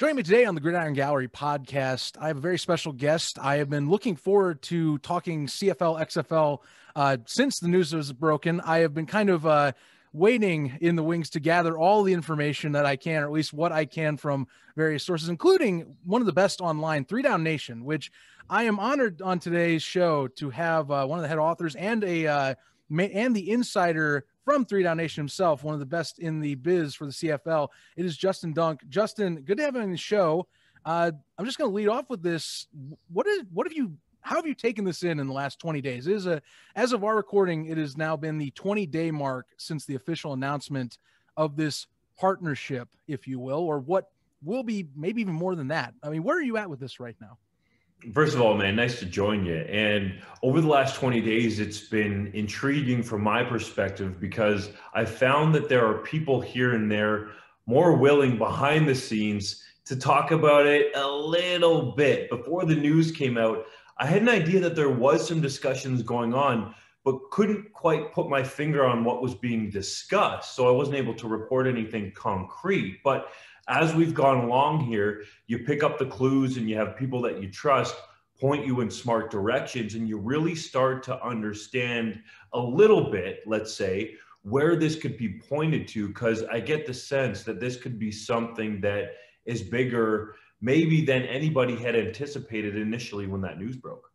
Joining me today on the Gridiron Gallery podcast, I have a very special guest. I have been looking forward to talking CFL, XFL uh, since the news was broken. I have been kind of uh, waiting in the wings to gather all the information that I can, or at least what I can from various sources, including one of the best online, Three Down Nation, which I am honored on today's show to have uh, one of the head authors and a uh, and the insider from Three Down Nation himself, one of the best in the biz for the CFL. It is Justin Dunk. Justin, good to have you on the show. Uh, I'm just going to lead off with this. What is what have you how have you taken this in in the last 20 days? It is a as of our recording, it has now been the 20 day mark since the official announcement of this partnership, if you will, or what will be maybe even more than that. I mean, where are you at with this right now? First of all, man, nice to join you. And over the last 20 days, it's been intriguing from my perspective because I found that there are people here and there more willing behind the scenes to talk about it a little bit. Before the news came out, I had an idea that there was some discussions going on, but couldn't quite put my finger on what was being discussed. So I wasn't able to report anything concrete. But as we've gone along here, you pick up the clues and you have people that you trust point you in smart directions and you really start to understand a little bit, let's say, where this could be pointed to. Because I get the sense that this could be something that is bigger, maybe than anybody had anticipated initially when that news broke.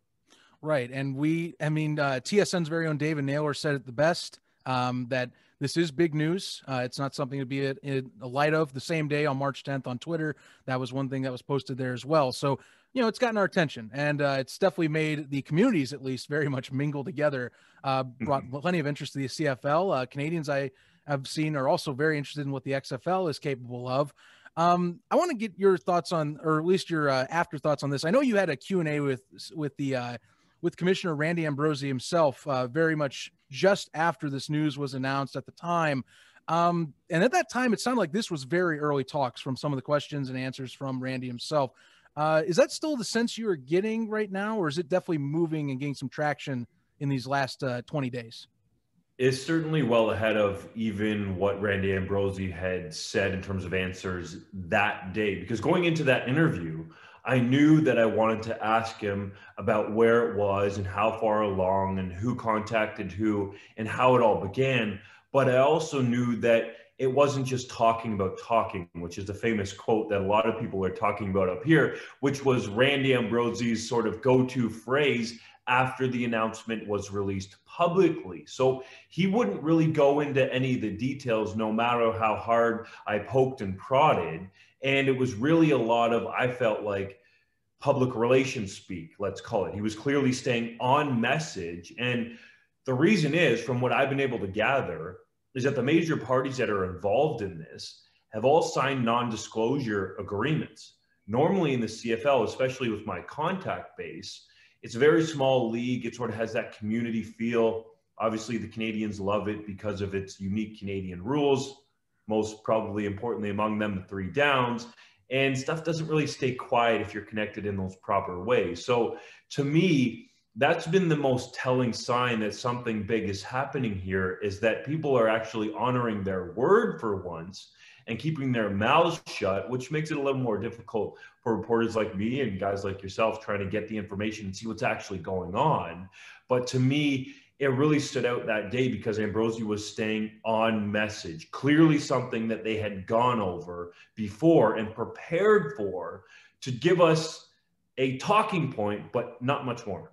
Right. And we, I mean, uh, TSN's very own David Naylor said it the best um, that this is big news. Uh, it's not something to be a, a, light of. The same day on March 10th on Twitter, that was one thing that was posted there as well. So, you know, it's gotten our attention, and uh, it's definitely made the communities, at least, very much mingle together. Uh, brought mm-hmm. plenty of interest to the CFL. Uh, Canadians I have seen are also very interested in what the XFL is capable of. Um, I want to get your thoughts on, or at least your uh, afterthoughts on this. I know you had a Q and A with with the uh, with Commissioner Randy Ambrosie himself, uh, very much just after this news was announced at the time. Um, and at that time, it sounded like this was very early talks from some of the questions and answers from Randy himself. Uh, is that still the sense you are getting right now, or is it definitely moving and getting some traction in these last uh, 20 days? It's certainly well ahead of even what Randy Ambrosie had said in terms of answers that day. Because going into that interview, I knew that I wanted to ask him about where it was and how far along and who contacted who and how it all began. But I also knew that it wasn't just talking about talking, which is the famous quote that a lot of people are talking about up here, which was Randy Ambrosie's sort of go to phrase after the announcement was released publicly. So he wouldn't really go into any of the details, no matter how hard I poked and prodded. And it was really a lot of, I felt like, public relations speak, let's call it. He was clearly staying on message. And the reason is, from what I've been able to gather, is that the major parties that are involved in this have all signed non disclosure agreements. Normally in the CFL, especially with my contact base, it's a very small league. It sort of has that community feel. Obviously, the Canadians love it because of its unique Canadian rules most probably importantly among them, the three downs. And stuff doesn't really stay quiet if you're connected in those proper ways. So to me, that's been the most telling sign that something big is happening here is that people are actually honoring their word for once and keeping their mouths shut, which makes it a little more difficult for reporters like me and guys like yourself trying to get the information and see what's actually going on. But to me, it really stood out that day because Ambrosie was staying on message, clearly something that they had gone over before and prepared for to give us a talking point, but not much more.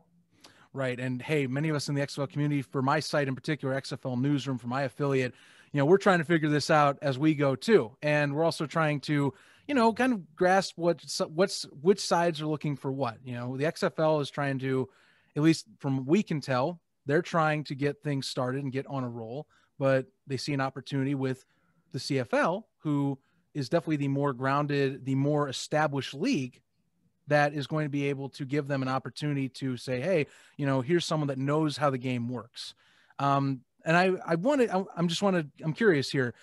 Right. And hey, many of us in the XFL community, for my site in particular, XFL Newsroom, for my affiliate, you know, we're trying to figure this out as we go too. And we're also trying to, you know, kind of grasp what what's which sides are looking for what. You know, the XFL is trying to, at least from we can tell, they're trying to get things started and get on a roll, but they see an opportunity with the CFL, who is definitely the more grounded, the more established league that is going to be able to give them an opportunity to say, hey, you know, here's someone that knows how the game works. Um, and I, I wanted, I'm just wanted, I'm curious here.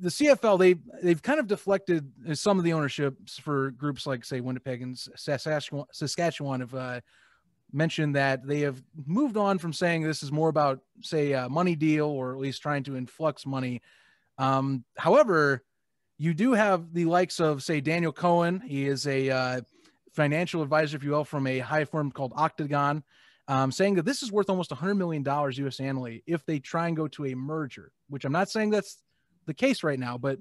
The CFL, they they've kind of deflected some of the ownerships for groups like, say, Winnipeg and Saskatchewan. Saskatchewan have uh, mentioned that they have moved on from saying this is more about, say, a money deal or at least trying to influx money. Um, however, you do have the likes of, say, Daniel Cohen. He is a uh, financial advisor, if you will, from a high firm called Octagon, um, saying that this is worth almost $100 million US annually if they try and go to a merger, which I'm not saying that's the case right now, but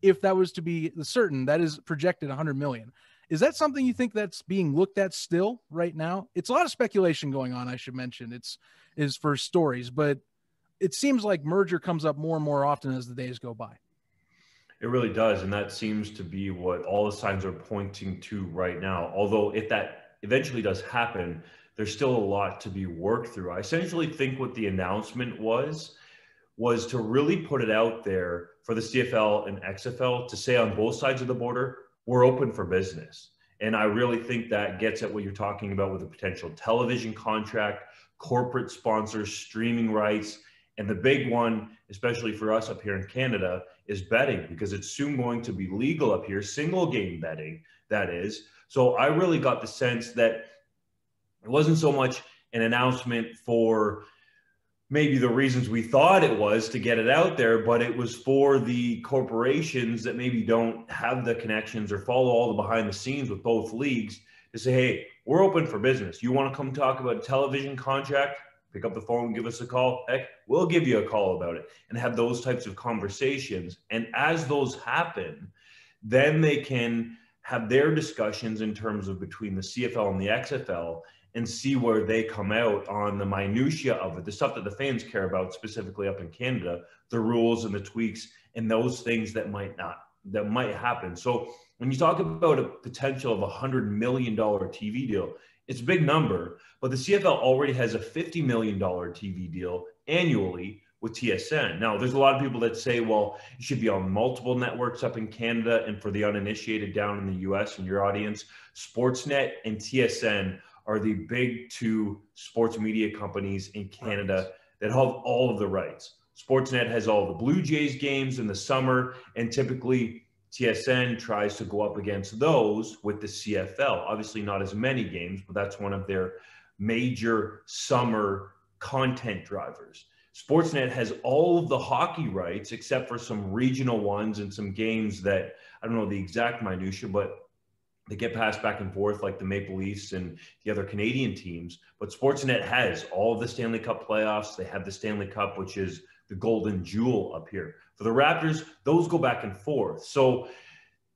if that was to be certain, that is projected 100 million. Is that something you think that's being looked at still right now? It's a lot of speculation going on. I should mention it's is for stories, but it seems like merger comes up more and more often as the days go by. It really does. And that seems to be what all the signs are pointing to right now. Although, if that eventually does happen, there's still a lot to be worked through. I essentially think what the announcement was was to really put it out there for the CFL and XFL to say on both sides of the border, we're open for business. And I really think that gets at what you're talking about with a potential television contract, corporate sponsors, streaming rights, and the big one, especially for us up here in Canada, is betting because it's soon going to be legal up here, single game betting, that is. So I really got the sense that it wasn't so much an announcement for maybe the reasons we thought it was to get it out there, but it was for the corporations that maybe don't have the connections or follow all the behind the scenes with both leagues to say, hey, we're open for business. You want to come talk about a television contract? pick up the phone, give us a call. Heck, we'll give you a call about it and have those types of conversations. And as those happen, then they can have their discussions in terms of between the CFL and the XFL and see where they come out on the minutia of it, the stuff that the fans care about specifically up in Canada, the rules and the tweaks and those things that might not that might happen. So when you talk about a potential of a hundred million dollar TV deal, it's a big number, but the CFL already has a $50 million TV deal annually with TSN. Now, there's a lot of people that say, well, it should be on multiple networks up in Canada. And for the uninitiated down in the US and your audience, Sportsnet and TSN are the big two sports media companies in Canada that have all of the rights. Sportsnet has all the Blue Jays games in the summer, and typically TSN tries to go up against those with the CFL. Obviously, not as many games, but that's one of their major summer content drivers. Sportsnet has all of the hockey rights except for some regional ones and some games that I don't know the exact minutia, but they get passed back and forth like the Maple Leafs and the other Canadian teams. But Sportsnet has all of the Stanley Cup playoffs. They have the Stanley Cup, which is the golden jewel up here. For the Raptors, those go back and forth. So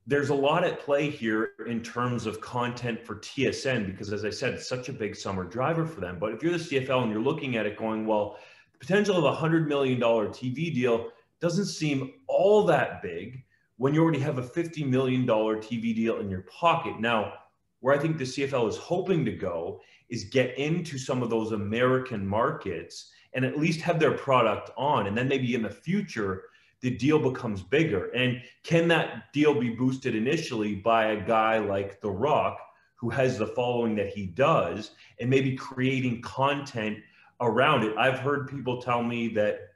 there's a lot at play here in terms of content for TSN because, as I said, it's such a big summer driver for them. But if you're the CFL and you're looking at it going, well, the potential of a $100 million TV deal doesn't seem all that big when you already have a $50 million TV deal in your pocket. Now, where I think the CFL is hoping to go is get into some of those American markets and at least have their product on. And then maybe in the future, the deal becomes bigger. And can that deal be boosted initially by a guy like The Rock, who has the following that he does, and maybe creating content around it? I've heard people tell me that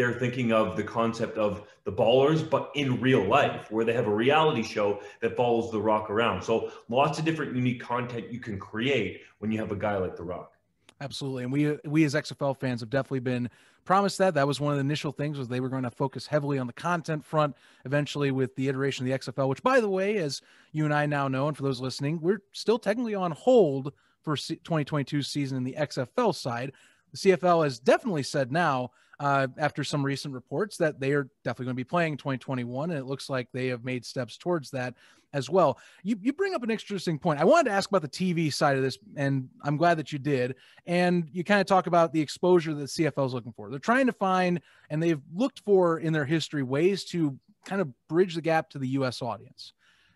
they're thinking of the concept of the ballers, but in real life, where they have a reality show that follows The Rock around. So lots of different unique content you can create when you have a guy like The Rock. Absolutely, and we we as XFL fans have definitely been promised that. That was one of the initial things was they were going to focus heavily on the content front. Eventually, with the iteration of the XFL, which by the way, as you and I now know, and for those listening, we're still technically on hold for 2022 season in the XFL side. The CFL has definitely said now, uh, after some recent reports, that they are definitely going to be playing 2021, and it looks like they have made steps towards that as well. You, you bring up an interesting point. I wanted to ask about the TV side of this, and I'm glad that you did. And you kind of talk about the exposure that CFL is looking for. They're trying to find, and they've looked for in their history, ways to kind of bridge the gap to the U.S. audience.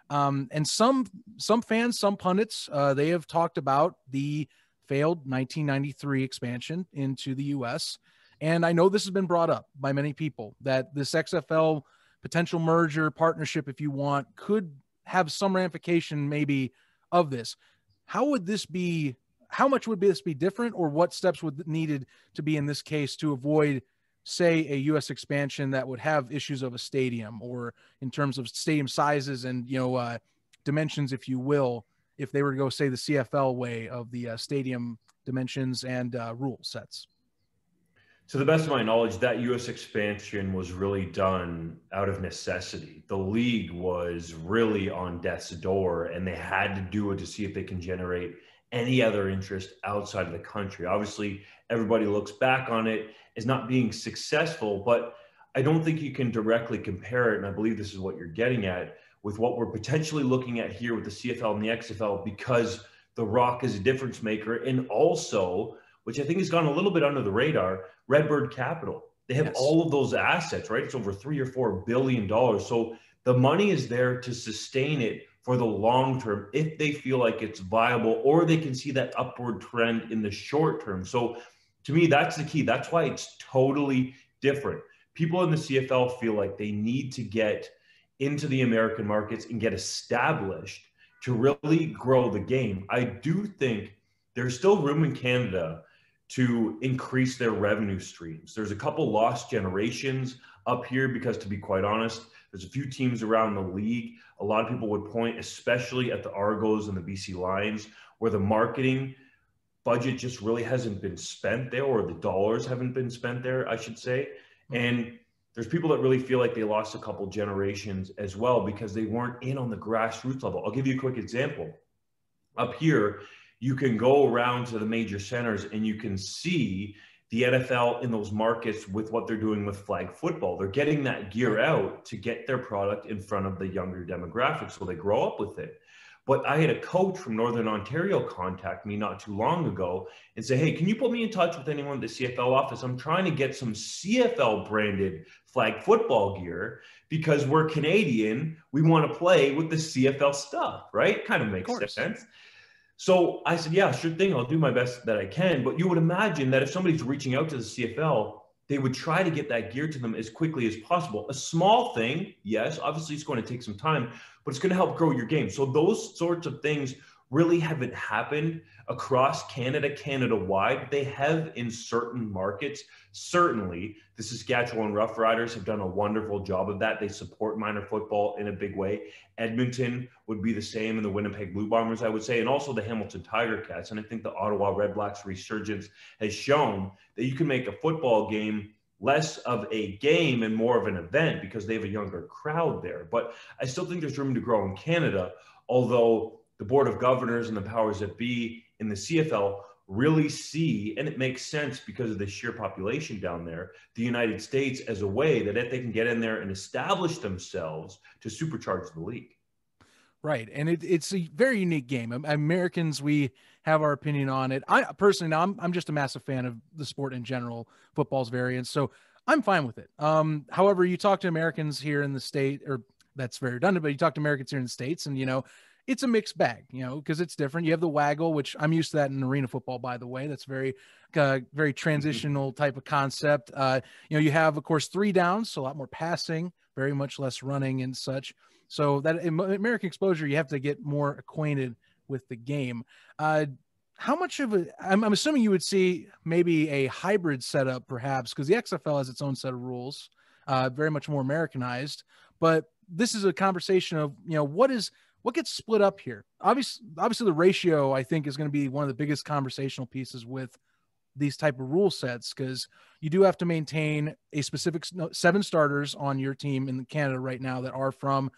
Um, and some some fans, some pundits, uh, they have talked about the failed 1993 expansion into the U.S. And I know this has been brought up by many people that this XFL potential merger partnership, if you want, could have some ramification maybe of this. How would this be? How much would this be different, or what steps would needed to be in this case to avoid, say, a U.S. expansion that would have issues of a stadium, or in terms of stadium sizes and you know uh, dimensions, if you will, if they were to go say the CFL way of the uh, stadium dimensions and uh, rule sets? To the best of my knowledge, that U.S. expansion was really done out of necessity. The league was really on death's door, and they had to do it to see if they can generate any other interest outside of the country. Obviously, everybody looks back on it as not being successful, but I don't think you can directly compare it. And I believe this is what you're getting at with what we're potentially looking at here with the CFL and the XFL because The Rock is a difference maker. And also, which I think has gone a little bit under the radar, Redbird Capital. They have yes. all of those assets, right? It's over three or four billion dollars. So the money is there to sustain it for the long term if they feel like it's viable or they can see that upward trend in the short term. So to me, that's the key. That's why it's totally different. People in the CFL feel like they need to get into the American markets and get established to really grow the game. I do think there's still room in Canada to increase their revenue streams. There's a couple lost generations up here because, to be quite honest, there's a few teams around the league. A lot of people would point, especially at the Argos and the BC Lions, where the marketing budget just really hasn't been spent there, or the dollars haven't been spent there, I should say. Mm-hmm. And there's people that really feel like they lost a couple generations as well because they weren't in on the grassroots level. I'll give you a quick example. Up here, you can go around to the major centers and you can see the NFL in those markets with what they're doing with flag football. They're getting that gear out to get their product in front of the younger demographics so they grow up with it. But I had a coach from Northern Ontario contact me not too long ago and say, Hey, can you put me in touch with anyone at the CFL office? I'm trying to get some CFL branded flag football gear because we're Canadian. We want to play with the CFL stuff, right? Kind of makes of sense. So I said, yeah, sure thing. I'll do my best that I can. But you would imagine that if somebody's reaching out to the CFL, they would try to get that gear to them as quickly as possible. A small thing, yes, obviously it's going to take some time, but it's going to help grow your game. So those sorts of things really haven't happened across Canada, Canada wide. They have in certain markets. Certainly, the Saskatchewan Roughriders have done a wonderful job of that. They support minor football in a big way. Edmonton would be the same, and the Winnipeg Blue Bombers, I would say, and also the Hamilton Tiger Cats. And I think the Ottawa Red Blacks resurgence has shown that you can make a football game less of a game and more of an event because they have a younger crowd there. But I still think there's room to grow in Canada, although the board of governors and the powers that be in the CFL really see, and it makes sense because of the sheer population down there, the United States as a way that if they can get in there and establish themselves to supercharge the league. Right. And it, it's a very unique game. Americans, we have our opinion on it. I personally, now I'm, I'm just a massive fan of the sport in general, football's variants. So I'm fine with it. Um, however, you talk to Americans here in the state, or that's very redundant, but you talk to Americans here in the States and, you know, it's a mixed bag, you know, because it's different. You have the waggle, which I'm used to that in arena football, by the way. That's very, uh, very mm-hmm. transitional type of concept. Uh, you know, you have, of course, three downs, so a lot more passing, very much less running and such. So that in American exposure, you have to get more acquainted with the game. Uh, how much of a? I'm, I'm assuming you would see maybe a hybrid setup, perhaps, because the XFL has its own set of rules, uh, very much more Americanized. But this is a conversation of you know what is what gets split up here? Obviously, obviously the ratio I think is going to be one of the biggest conversational pieces with these type of rule sets because you do have to maintain a specific seven starters on your team in Canada right now that are from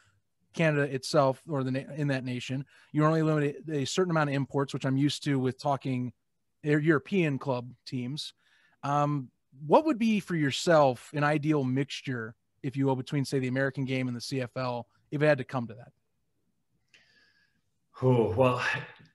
Canada itself or the in that nation. You're only limited a certain amount of imports, which I'm used to with talking European club teams. Um, what would be for yourself an ideal mixture, if you will, between say the American game and the CFL, if it had to come to that? Oh, well,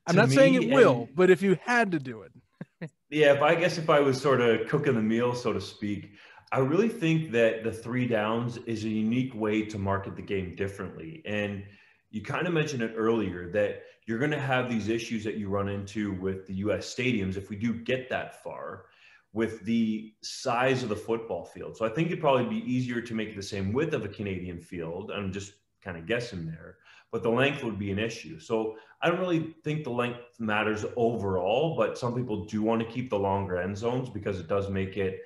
I'm not me, saying it will, but if you had to do it. yeah, if I guess if I was sort of cooking the meal, so to speak, I really think that the three downs is a unique way to market the game differently. And you kind of mentioned it earlier that you're going to have these issues that you run into with the US stadiums if we do get that far with the size of the football field. So I think it'd probably be easier to make it the same width of a Canadian field. I'm just kind of guessing there but the length would be an issue. So I don't really think the length matters overall, but some people do want to keep the longer end zones because it does make it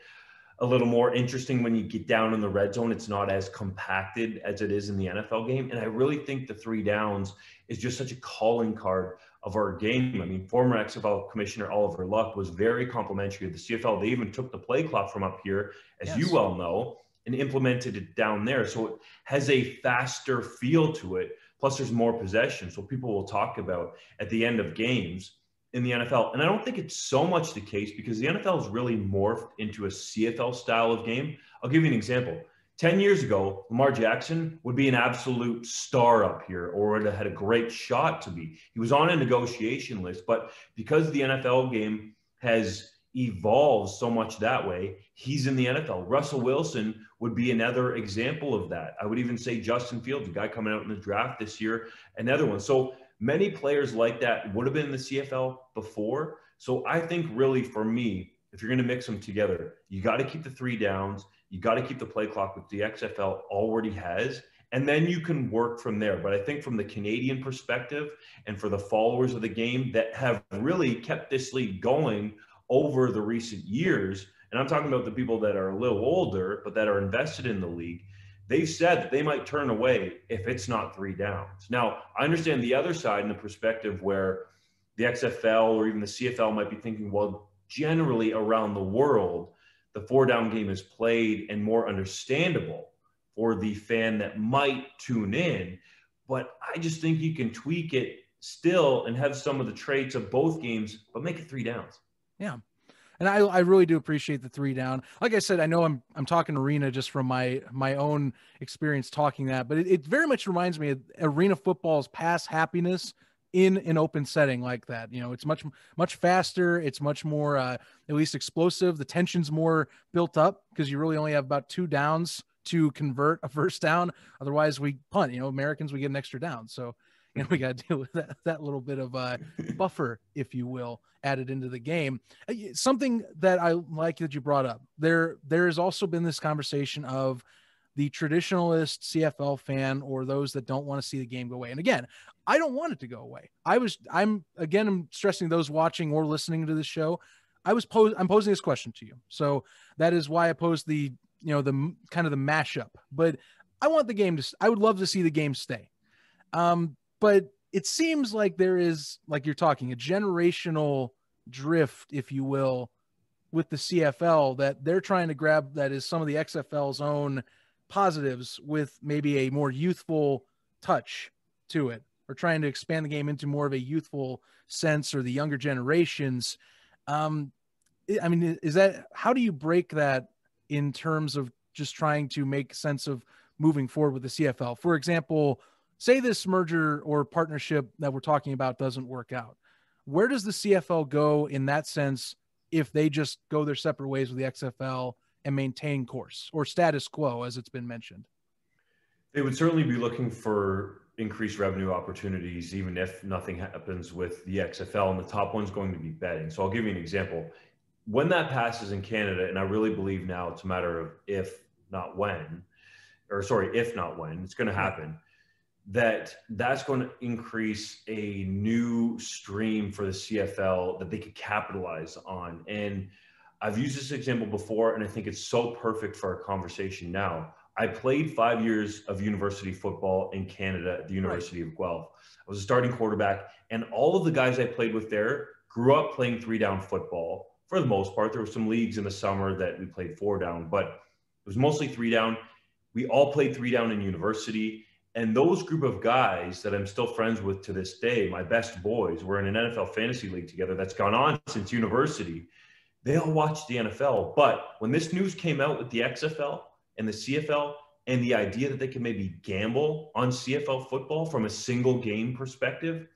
a little more interesting when you get down in the red zone. It's not as compacted as it is in the NFL game. And I really think the three downs is just such a calling card of our game. I mean, former XFL Commissioner Oliver Luck was very complimentary of the CFL. They even took the play clock from up here, as yes. you well know, and implemented it down there. So it has a faster feel to it. Plus, there's more possession. So people will talk about at the end of games in the NFL. And I don't think it's so much the case because the NFL has really morphed into a CFL style of game. I'll give you an example. 10 years ago, Lamar Jackson would be an absolute star up here or would have had a great shot to be. He was on a negotiation list, but because the NFL game has evolved so much that way, he's in the NFL. Russell Wilson would be another example of that. I would even say Justin Fields, the guy coming out in the draft this year, another one. So many players like that would have been in the CFL before. So I think really for me, if you're going to mix them together, you got to keep the three downs. You got to keep the play clock with the XFL already has, and then you can work from there. But I think from the Canadian perspective and for the followers of the game that have really kept this league going over the recent years, and I'm talking about the people that are a little older but that are invested in the league, they've said that they might turn away if it's not three downs. Now, I understand the other side in the perspective where the XFL or even the CFL might be thinking, well, generally around the world, the four down game is played and more understandable for the fan that might tune in. But I just think you can tweak it still and have some of the traits of both games, but make it three downs. Yeah and I, I really do appreciate the three down. Like I said, I know I'm I'm talking arena just from my my own experience talking that, but it, it very much reminds me of arena football's past happiness in an open setting like that. You know, it's much much faster. It's much more uh, at least explosive. The tension's more built up because you really only have about two downs to convert a first down. Otherwise, we punt. You know, Americans we get an extra down. So know we got to deal with that that little bit of a buffer, if you will, added into the game. Uh, something that I like that you brought up there. There has also been this conversation of the traditionalist CFL fan or those that don't want to see the game go away. And again, I don't want it to go away. I was I'm again I'm stressing those watching or listening to this show. I was I'm posing this question to you. So that is why I posed the you know the kind of the mashup. But I want the game to I would love to see the game stay. Um but it seems like there is like you're talking a generational drift if you will with the CFL that they're trying to grab that is some of the XFL's own positives with maybe a more youthful touch to it or trying to expand the game into more of a youthful sense or the younger generations. Um i mean is that how do you break that in terms of just trying to make sense of moving forward with the cfl for example say this merger or partnership that we're talking about doesn't work out where does the cfl go in that sense if they just go their separate ways with the xfl and maintain course or status quo, as it's been mentioned? They would certainly be looking for increased revenue opportunities, even if nothing happens with the XFL. And the top one's going to be betting. So I'll give you an example. When that passes in Canada, and I really believe now it's a matter of if, not when, or sorry, if not when, it's going to happen that that's going to increase a new stream for the CFL that they could capitalize on. And I've used this example before, and I think it's so perfect for our conversation now. I played five years of university football in Canada at the University right. of Guelph. I was a starting quarterback, and all of the guys I played with there grew up playing three down football for the most part. There were some leagues in the summer that we played four down, but it was mostly three down. We all played three down in university. And those group of guys that I'm still friends with to this day, my best boys, we're in an NFL fantasy league together that's gone on since university they all watch the NFL. But when this news came out with the XFL and the CFL and the idea that they can maybe gamble on CFL football from a single game perspective,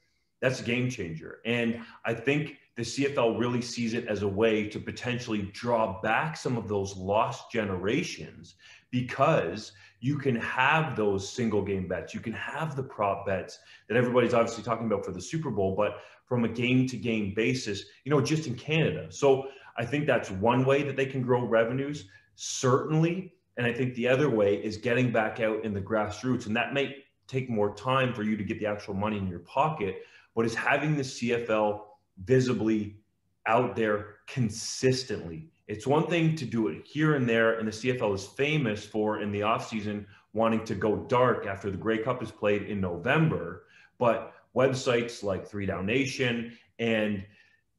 that's a game changer. And I think the CFL really sees it as a way to potentially draw back some of those lost generations because you can have those single game bets. You can have the prop bets that everybody's obviously talking about for the Super Bowl, but from a game to game basis, you know, just in Canada. So I think that's one way that they can grow revenues, certainly. And I think the other way is getting back out in the grassroots. And that may take more time for you to get the actual money in your pocket, but is having the CFL visibly out there consistently It's one thing to do it here and there, and the CFL is famous for in the offseason wanting to go dark after the Grey Cup is played in November. But websites like Three Down Nation and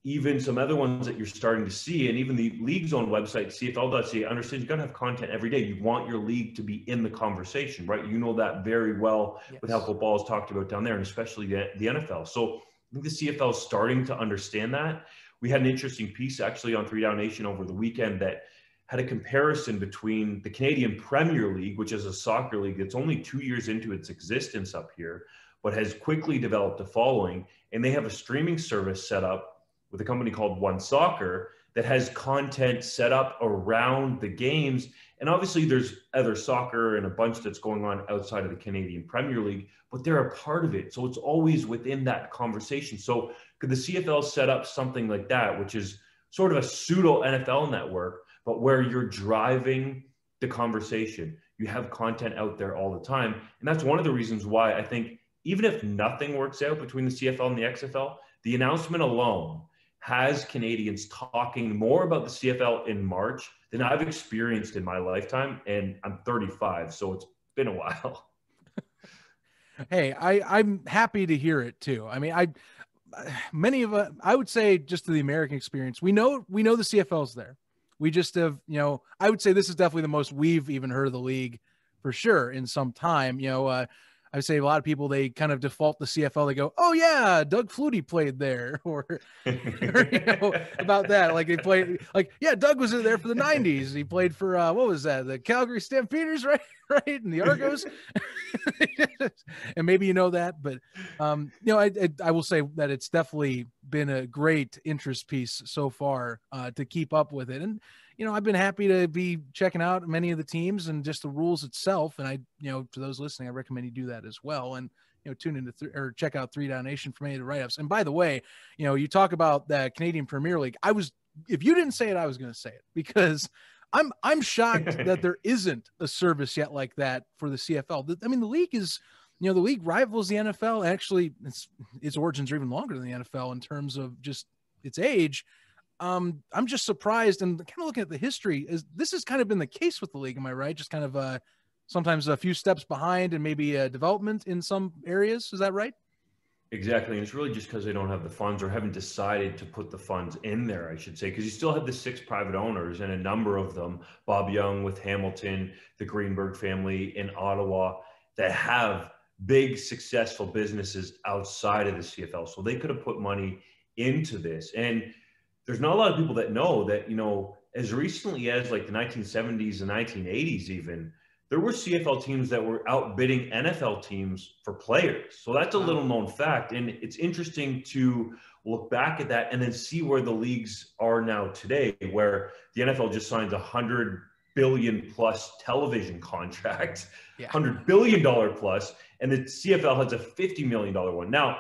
even some other ones that you're starting to see, and even the league's own website, CFL.ca, understands you got to have content every day. You want your league to be in the conversation, right? You know that very well yes. with how football is talked about down there, and especially the, the NFL. So I think the CFL is starting to understand that. We had an interesting piece actually on Three Down Nation over the weekend that had a comparison between the Canadian Premier League, which is a soccer league that's only two years into its existence up here, but has quickly developed a following, and they have a streaming service set up with a company called One Soccer that has content set up around the games. And obviously, there's other soccer and a bunch that's going on outside of the Canadian Premier League, but they're a part of it. So it's always within that conversation. So could the CFL set up something like that, which is sort of a pseudo NFL network, but where you're driving the conversation? You have content out there all the time. And that's one of the reasons why I think even if nothing works out between the CFL and the XFL, the announcement alone has Canadians talking more about the CFL in March than I've experienced in my lifetime. And I'm 35, so it's been a while. hey, I, I'm happy to hear it too. I mean, I many of us, I would say just to the American experience, we know we know the CFL's there. We just have, you know, I would say this is definitely the most we've even heard of the league for sure in some time. You know, uh, I would say a lot of people they kind of default the CFL. They go, "Oh yeah, Doug Flutie played there," or, or you know about that. Like they played, like yeah, Doug was there for the '90s. He played for uh, what was that? The Calgary Stampeders, right? Right, and the Argos. and maybe you know that, but um, you know, I, I, I will say that it's definitely been a great interest piece so far uh, to keep up with it, and you know, I've been happy to be checking out many of the teams and just the rules itself. And I, you know, for those listening, I recommend you do that as well. And you know, tune into th- or check out Three Down Nation for many of the write ups. And by the way, you know, you talk about the Canadian Premier League. I was, if you didn't say it, I was going to say it because I'm I'm shocked that there isn't a service yet like that for the CFL. I mean, the league is, you know, the league rivals the NFL. Actually, its its origins are even longer than the NFL in terms of just its age um, I'm just surprised and kind of looking at the history is this has kind of been the case with the league. Am I right? Just kind of uh, sometimes a few steps behind and maybe uh, development in some areas. Is that right? Exactly. And it's really just because they don't have the funds or haven't decided to put the funds in there, I should say, because you still have the six private owners and a number of them, Bob Young with Hamilton, the Greenberg family in Ottawa, that have big successful businesses outside of the CFL. So they could have put money into this. And there's not a lot of people that know that, you know, as recently as like the 1970s and 1980s, even, there were CFL teams that were outbidding NFL teams for players. So that's a little known fact. And it's interesting to look back at that and then see where the leagues are now today, where the NFL just signed a hundred billion plus television contract, yeah. hundred billion dollar plus, and the CFL has a fifty million dollar one. Now,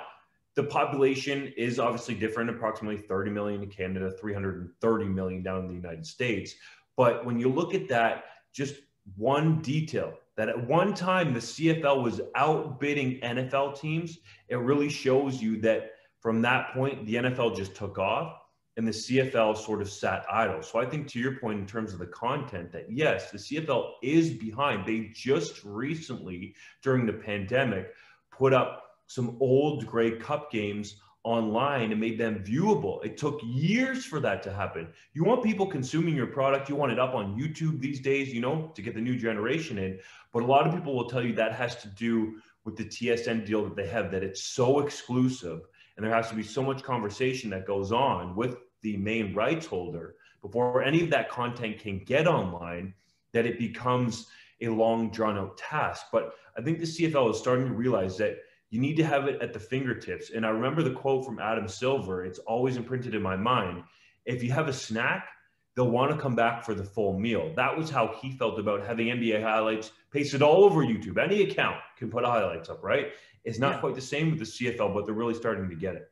the population is obviously different, approximately 30 million in Canada, 330 million down in the United States. But when you look at that, just one detail that at one time the CFL was outbidding NFL teams, it really shows you that from that point, the NFL just took off and the CFL sort of sat idle. So I think to your point in terms of the content that yes, the CFL is behind. They just recently during the pandemic put up some old Grey Cup games online and made them viewable. It took years for that to happen. You want people consuming your product, you want it up on YouTube these days, you know, to get the new generation in. But a lot of people will tell you that has to do with the TSN deal that they have, that it's so exclusive and there has to be so much conversation that goes on with the main rights holder before any of that content can get online that it becomes a long drawn out task. But I think the CFL is starting to realize that you need to have it at the fingertips. And I remember the quote from Adam Silver, it's always imprinted in my mind. If you have a snack, they'll want to come back for the full meal. That was how he felt about having NBA highlights pasted all over YouTube. Any account can put highlights up, right? It's not yeah. quite the same with the CFL, but they're really starting to get it.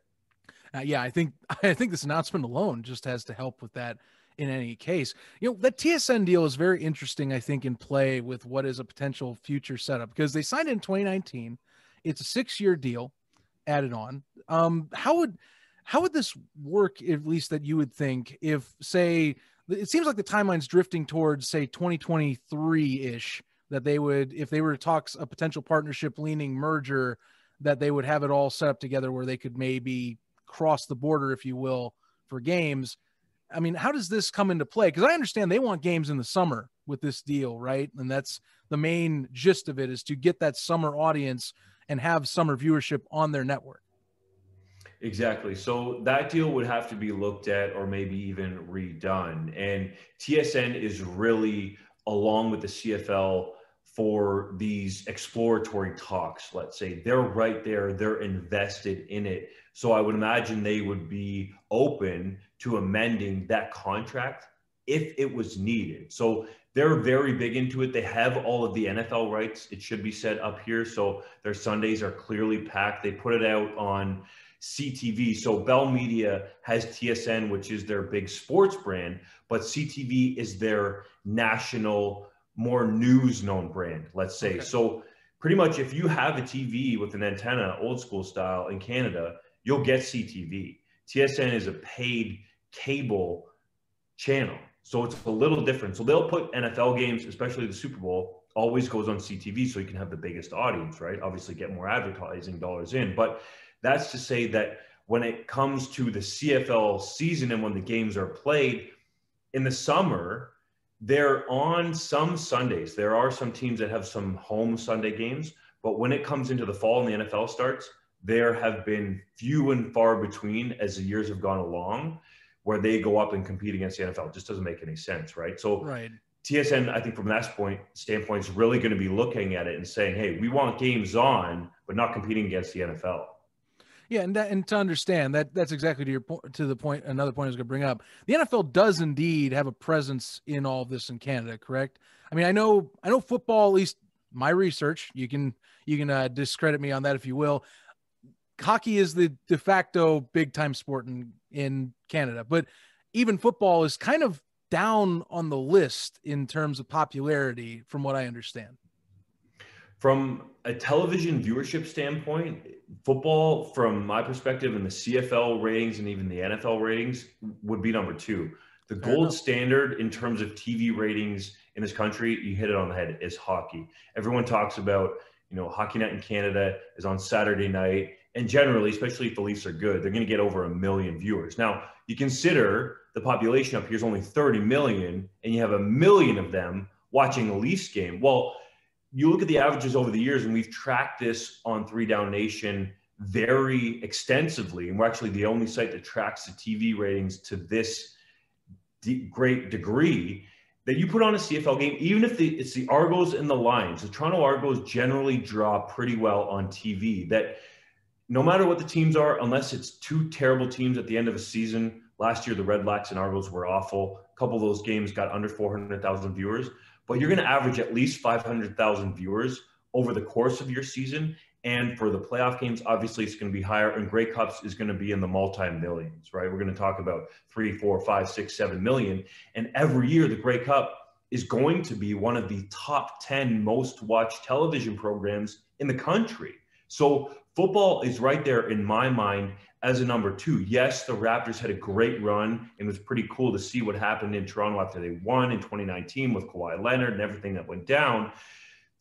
Uh, yeah, I think I think this announcement alone just has to help with that in any case. You know, that TSN deal is very interesting, I think, in play with what is a potential future setup because they signed in 2019. It's a six year deal added on. Um, how would how would this work, at least that you would think, if say it seems like the timeline's drifting towards say 2023 ish that they would if they were to talk a potential partnership leaning merger that they would have it all set up together where they could maybe cross the border if you will for games. I mean how does this come into play? Because i understand they want games in the summer with this deal right? And that's the main gist of it is to get that summer audience and have summer viewership on their network Exactly. So that deal would have to be looked at or maybe even redone. And TSN is really, along with the CFL, for these exploratory talks, let's say. They're right there, they're invested in it. So I would imagine they would be open to amending that contract if it was needed. So they're very big into it. They have all of the NFL rights, it should be set up here. So their Sundays are clearly packed. They put it out on CTV. So Bell Media has TSN, which is their big sports brand, but CTV is their national, more news known brand, let's say. Okay. So pretty much if you have a TV with an antenna, old school style in Canada, you'll get CTV. TSN is a paid cable channel. So it's a little different. So they'll put NFL games, especially the Super Bowl, always goes on CTV so you can have the biggest audience, right? Obviously get more advertising dollars in. But that's to say that when it comes to the CFL season and when the games are played in the summer, they're on some Sundays. There are some teams that have some home Sunday games, but when it comes into the fall and the NFL starts, there have been few and far between as the years have gone along where they go up and compete against the NFL. It just doesn't make any sense, right? So right. TSN, I think from that point standpoint, is really going to be looking at it and saying, hey, we want games on, but not competing against the NFL. Yeah, and that, and to understand that that's exactly to your point to the point. Another point I was going to bring up: the NFL does indeed have a presence in all of this in Canada. Correct? I mean, I know I know football. At least my research. You can you can uh, discredit me on that if you will. Hockey is the de facto big time sport in in Canada, but even football is kind of down on the list in terms of popularity, from what I understand. From a television viewership standpoint, football, from my perspective, and the CFL ratings and even the NFL ratings would be number two. The gold standard in terms of TV ratings in this country, you hit it on the head, is hockey. Everyone talks about, you know, Hockey Night in Canada is on Saturday night. And generally, especially if the Leafs are good, they're going to get over a million viewers. Now, you consider the population up here is only 30 million, and you have a million of them watching a Leafs game. Well, you look at the averages over the years, and we've tracked this on Three Down Nation very extensively. And we're actually the only site that tracks the TV ratings to this de- great degree that you put on a CFL game, even if the, it's the Argos and the Lions, the Toronto Argos generally draw pretty well on TV. That no matter what the teams are, unless it's two terrible teams at the end of a season, last year the Red Blacks and Argos were awful. A couple of those games got under 400,000 viewers but you're going to average at least 500,000 viewers over the course of your season. And for the playoff games, obviously it's going to be higher, and Grey Cups is going to be in the multi millions, right? We're going to talk about three, four, five, six, seven million. And every year, the Grey Cup is going to be one of the top 10 most watched television programs in the country. So football is right there in my mind as a number two. Yes, the Raptors had a great run. And it was pretty cool to see what happened in Toronto after they won in 2019 with Kawhi Leonard and everything that went down.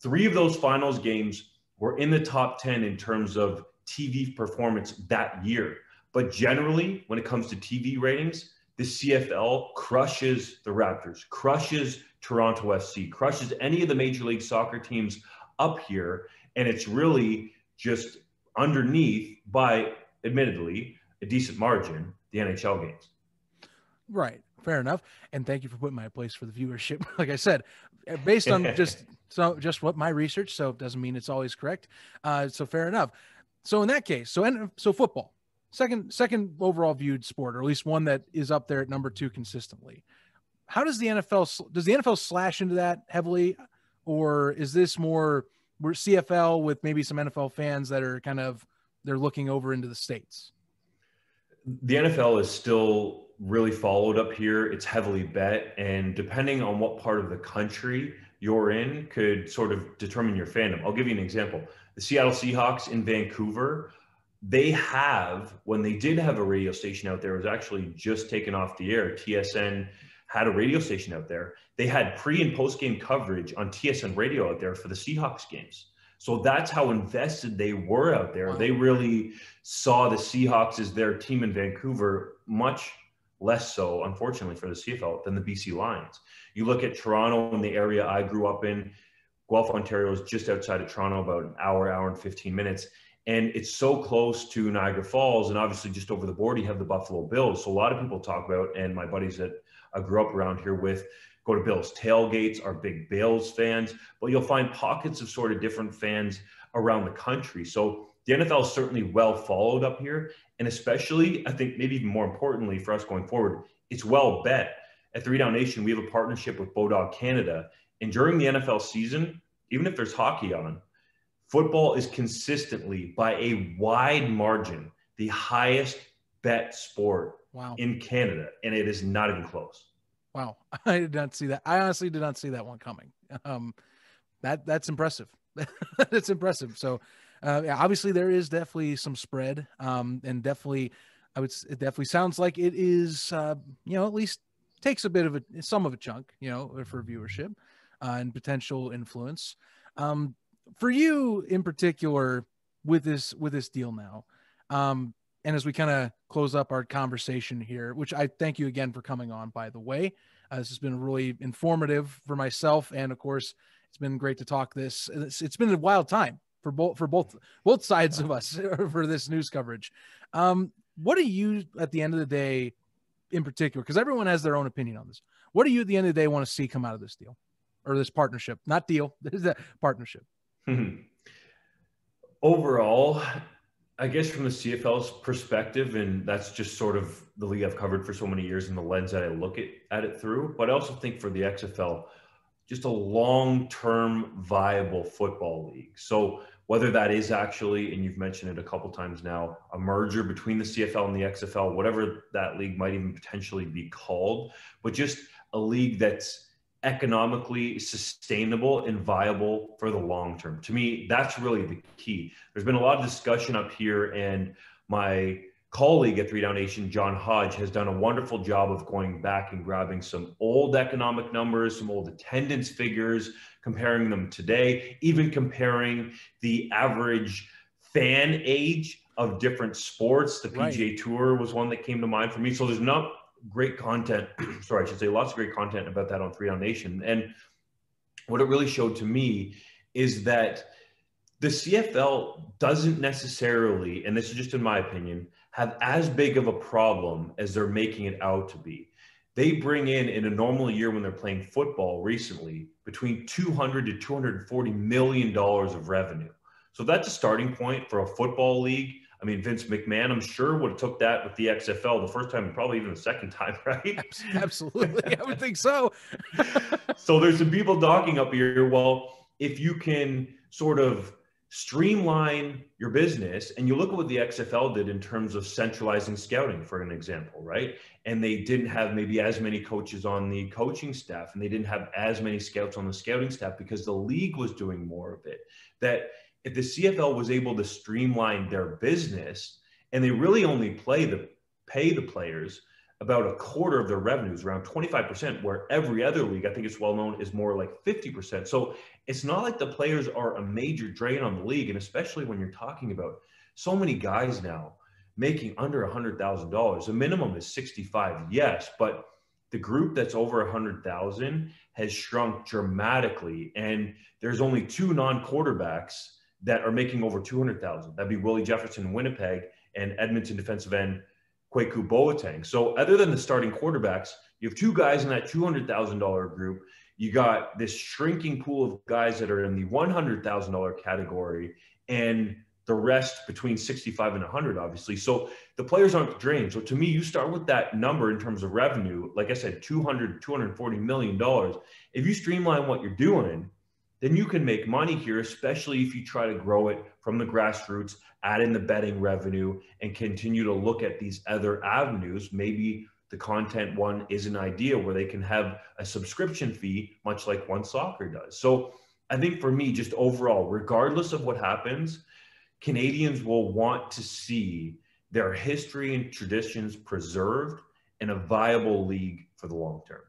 Three of those finals games were in the top 10 in terms of TV performance that year. But generally, when it comes to TV ratings, the CFL crushes the Raptors, crushes Toronto FC, crushes any of the Major League Soccer teams up here. And it's really just underneath by admittedly a decent margin the NHL games. Right. Fair enough. And thank you for putting my place for the viewership. Like I said, based on just so just what my research, so it doesn't mean it's always correct. Uh, so fair enough. So in that case, so and so football, second second overall viewed sport, or at least one that is up there at number two consistently. How does the NFL does the NFL slash into that heavily, or is this more we're CFL with maybe some NFL fans that are kind of they're looking over into the states? The NFL is still really followed up here. It's heavily bet, and depending on what part of the country you're in, could sort of determine your fandom. I'll give you an example. The Seattle Seahawks in Vancouver, they have when they did have a radio station out there, was actually just taken off the air. TSN had a radio station out there. They had pre and post game coverage on TSN radio out there for the Seahawks games. So that's how invested they were out there. They really saw the Seahawks as their team in Vancouver, much less so, unfortunately, for the CFL than the BC Lions. You look at Toronto and the area I grew up in, Guelph, Ontario is just outside of Toronto, about an hour, hour and 15 minutes. And it's so close to Niagara Falls. And obviously, just over the border, you have the Buffalo Bills. So a lot of people talk about, and my buddies that I grew up around here with, go to Bills tailgates, are big Bills fans, but you'll find pockets of sort of different fans around the country. So the NFL is certainly well followed up here. And especially, I think maybe even more importantly for us going forward, it's well bet. At Three Down Nation, we have a partnership with Bodog Canada. And during the NFL season, even if there's hockey on, football is consistently by a wide margin the highest bet sport wow. in Canada. And it is not even close. Wow, I did not see that. I honestly did not see that one coming. Um, that that's impressive. that's impressive. So, uh, yeah, obviously there is definitely some spread, um, and definitely, I would. It definitely sounds like it is. Uh, you know, at least takes a bit of a some of a chunk. You know, for viewership uh, and potential influence. Um, for you in particular, with this with this deal now, um, and as we kind of close up our conversation here, which I thank you again for coming on, by the way. Uh, this has been really informative for myself, and of course, it's been great to talk this. It's, it's been a wild time for both for both both sides of us for this news coverage. Um, what do you, at the end of the day, in particular, because everyone has their own opinion on this, what do you, at the end of the day, want to see come out of this deal or this partnership? Not deal, this is a partnership. Overall, I guess from the CFL's perspective, and that's just sort of the league I've covered for so many years and the lens that I look at, at it through. But I also think for the XFL, just a long term viable football league. So whether that is actually, and you've mentioned it a couple times now, a merger between the CFL and the XFL, whatever that league might even potentially be called, but just a league that's economically sustainable and viable for the long term. To me, that's really the key. There's been a lot of discussion up here, and my colleague at Three Down Nation, John Hodge, has done a wonderful job of going back and grabbing some old economic numbers, some old attendance figures, comparing them today, even comparing the average fan age of different sports. The PGA right. Tour was one that came to mind for me. So there's not great content. sorry, I should say lots of great content about that on Three Down Nation. And what it really showed to me is that the CFL doesn't necessarily, and this is just in my opinion, have as big of a problem as they're making it out to be. They bring in in a normal year when they're playing football recently between 200 to 240 million dollars of revenue. So that's a starting point for a football league I mean, Vince McMahon, I'm sure would have took that with the XFL the first time and probably even the second time, right? Absolutely. I would think so. so there's some people talking up here. Well, if you can sort of streamline your business and you look at what the XFL did in terms of centralizing scouting, for an example, right? And they didn't have maybe as many coaches on the coaching staff and they didn't have as many scouts on the scouting staff because the league was doing more of it. That if the CFL was able to streamline their business and they really only play the pay the players about a quarter of their revenues, around 25%, where every other league, I think it's well known, is more like 50%. So it's not like the players are a major drain on the league. And especially when you're talking about so many guys now making under $100,000. The minimum is 65, yes, but the group that's over 100,000 has shrunk dramatically. And there's only two non quarterbacks that are making over 200,000. That'd be Willie Jefferson in Winnipeg and Edmonton defensive end Kwaku Boateng. So other than the starting quarterbacks, you have two guys in that $200,000 group. You got this shrinking pool of guys that are in the $100,000 category and the rest between 65 and 100 obviously so the players aren't drained so to me you start with that number in terms of revenue like i said 200 240 million dollars if you streamline what you're doing then you can make money here, especially if you try to grow it from the grassroots, add in the betting revenue, and continue to look at these other avenues. Maybe the content one is an idea where they can have a subscription fee, much like One Soccer does. So I think for me, just overall, regardless of what happens, Canadians will want to see their history and traditions preserved in a viable league for the long term.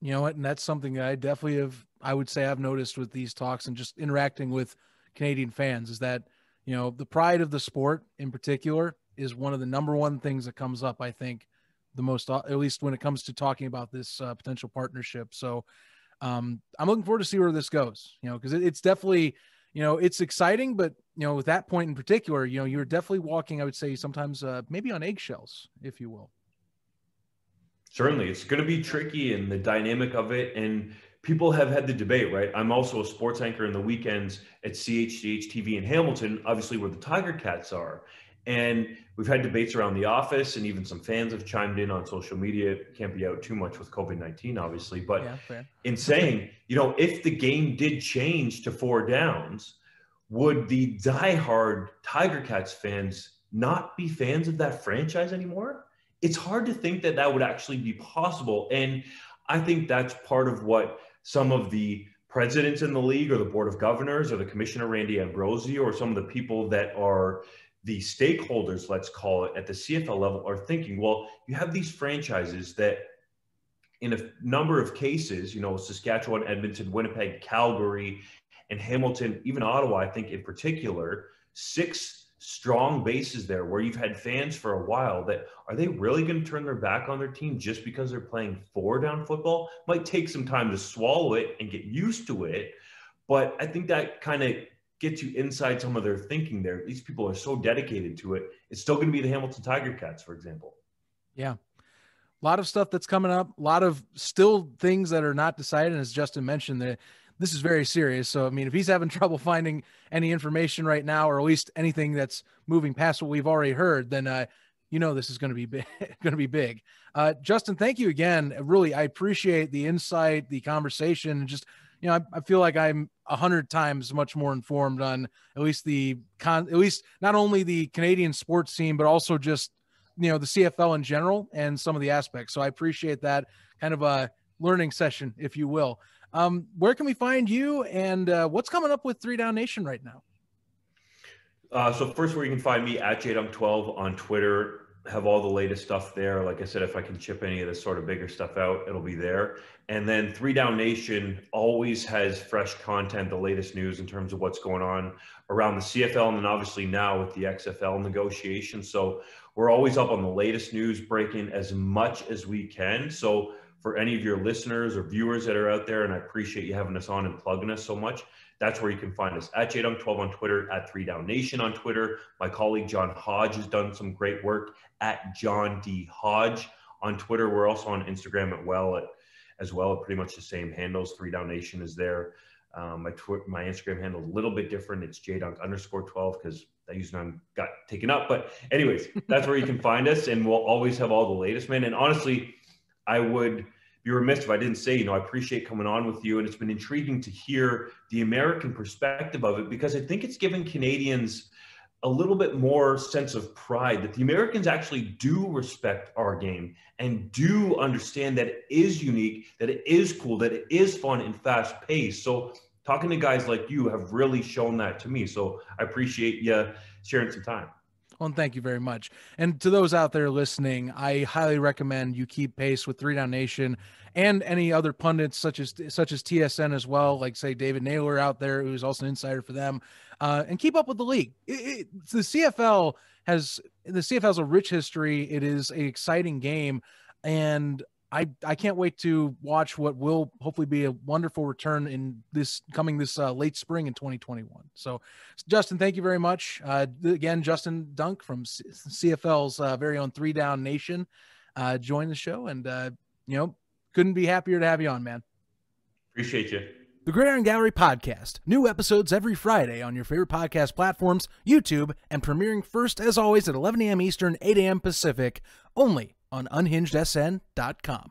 You know what? And that's something I definitely have, I would say I've noticed with these talks and just interacting with Canadian fans is that, you know, the pride of the sport in particular is one of the number one things that comes up, I think, the most, uh, at least when it comes to talking about this uh, potential partnership. So um, I'm looking forward to see where this goes, you know, because it, it's definitely, you know, it's exciting, but, you know, with that point in particular, you know, you're definitely walking, I would say, sometimes uh, maybe on eggshells, if you will. Certainly, it's going to be tricky and the dynamic of it. And people have had the debate, right? I'm also a sports anchor in the weekends at CHCH TV in Hamilton, obviously where the Tiger Cats are. And we've had debates around the office, and even some fans have chimed in on social media. Can't be out too much with COVID 19, obviously. But yeah, in saying, you know, if the game did change to four downs, would the diehard Tiger Cats fans not be fans of that franchise anymore? It's hard to think that that would actually be possible. And I think that's part of what some of the presidents in the league or the board of governors or the commissioner Randy Ambrosie or some of the people that are the stakeholders, let's call it, at the CFL level are thinking, well, you have these franchises that in a number of cases, you know, Saskatchewan, Edmonton, Winnipeg, Calgary, and Hamilton, even Ottawa, I think in particular, six strong bases there where you've had fans for a while that are they really going to turn their back on their team just because they're playing four down football? Might take some time to swallow it and get used to it. But I think that kind of gets you inside some of their thinking there. These people are so dedicated to it. It's still going to be the Hamilton Tiger Cats, for example. Yeah. A lot of stuff that's coming up, a lot of still things that are not decided. As Justin mentioned, that this is very serious. So, I mean, if he's having trouble finding any information right now, or at least anything that's moving past what we've already heard, then, uh, you know, this is going to be big, going to be big. Uh, Justin, thank you again. Really, I appreciate the insight, the conversation, and just you know, I, I feel like I'm a hundred times much more informed on at least the con, at least not only the Canadian sports scene, but also just you know the CFL in general and some of the aspects. So I appreciate that kind of a learning session, if you will. Um, where can we find you, and uh, what's coming up with Three Down Nation right now? Uh, so first, where you can find me at jdunk12 on Twitter, have all the latest stuff there. Like I said, if I can chip any of the sort of bigger stuff out, it'll be there. And then Three Down Nation always has fresh content, the latest news in terms of what's going on around the CFL, and then obviously now with the XFL negotiations. So we're always up on the latest news, breaking as much as we can. So for any of your listeners or viewers that are out there, and I appreciate you having us on and plugging us so much. That's where you can find us at JDunk12 on Twitter, at Three Down Nation on Twitter. My colleague John Hodge has done some great work at John D Hodge on Twitter. We're also on Instagram at well at as well, pretty much the same handles. Three Down Nation is there. Um, my tw- my Instagram handle a little bit different. It's jdunk underscore 12 because that username got taken up. But anyways, that's where you can find us, and we'll always have all the latest, man. And honestly, I would be remiss if I didn't say, you know, I appreciate coming on with you, and it's been intriguing to hear the American perspective of it because I think it's given Canadians a little bit more sense of pride that the Americans actually do respect our game and do understand that it is unique, that it is cool, that it is fun and fast paced. So talking to guys like you have really shown that to me. So I appreciate you sharing some time. Well, thank you very much. And to those out there listening, I highly recommend you keep pace with Three Down Nation and any other pundits such as such as TSN as well, like say David Naylor out there, who's also an insider for them, uh, and keep up with the league. It, it, the CFL has the CFL has a rich history. It is an exciting game, and I I can't wait to watch what will hopefully be a wonderful return in this coming this uh, late spring in 2021. So, Justin, thank you very much. Uh, again, Justin Dunk from C- CFL's uh, very own Three Down Nation uh, joined the show, and uh, you know couldn't be happier to have you on, man. Appreciate you. The Gridiron Gallery Podcast. New episodes every Friday on your favorite podcast platforms, YouTube, and premiering first, as always, at 11 a.m. Eastern, 8 a.m. Pacific, only on UnhingedSN.com.